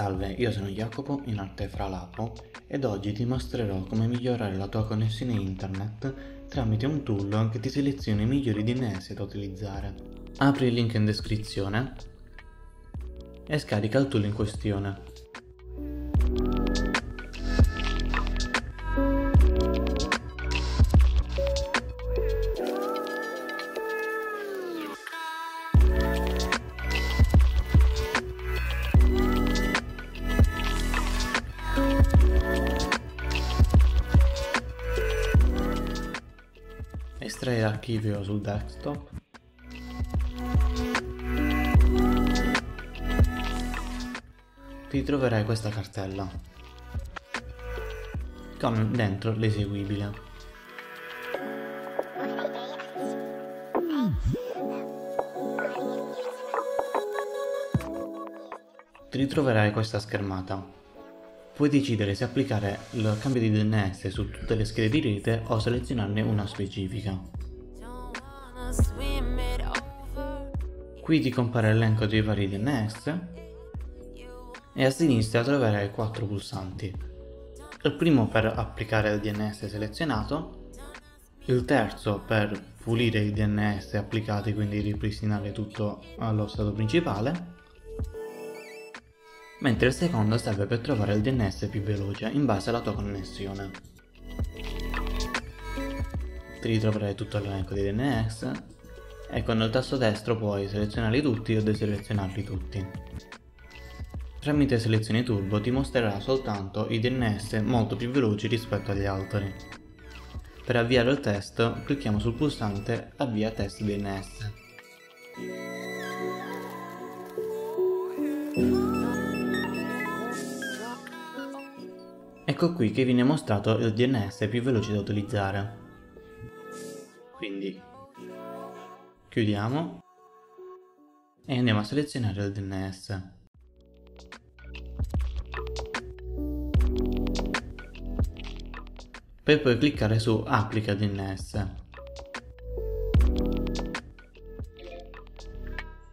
Salve, io sono Jacopo, in arte fra Lapo, ed oggi ti mostrerò come migliorare la tua connessione internet tramite un tool che ti seleziona i migliori DNS da utilizzare. Apri il link in descrizione e scarica il tool in questione. Estrai l'archivio sul desktop. Ti troverai questa cartella con dentro l'eseguibile. Ritroverai questa schermata Puoi decidere se applicare il cambio di DNS su tutte le schede di rete o selezionarne una specifica. Qui ti compare l'elenco dei vari DNS e a sinistra troverai quattro pulsanti. Il primo per applicare il DNS selezionato, il terzo per pulire i DNS applicati, quindi ripristinare tutto allo stato principale, mentre il secondo serve per trovare il DNS più veloce in base alla tua connessione. Ti ritroverai tutto l'elenco dei DNS e con il tasto destro puoi selezionarli tutti o deselezionarli tutti. Tramite selezione turbo ti mostrerà soltanto i DNS molto più veloci rispetto agli altri. Per avviare il test clicchiamo sul pulsante avvia test DNS. Ecco qui che viene mostrato il DNS più veloce da utilizzare. Quindi chiudiamo e andiamo a selezionare il DNS. Per poi cliccare su applica DNS.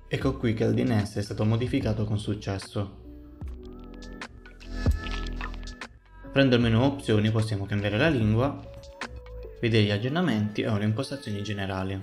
Ecco qui che il DNS è stato modificato con successo. Prendo il menu opzioni possiamo cambiare la lingua, vedere gli aggiornamenti o le impostazioni generali.